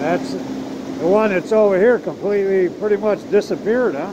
That's the one that's over here completely pretty much disappeared, huh?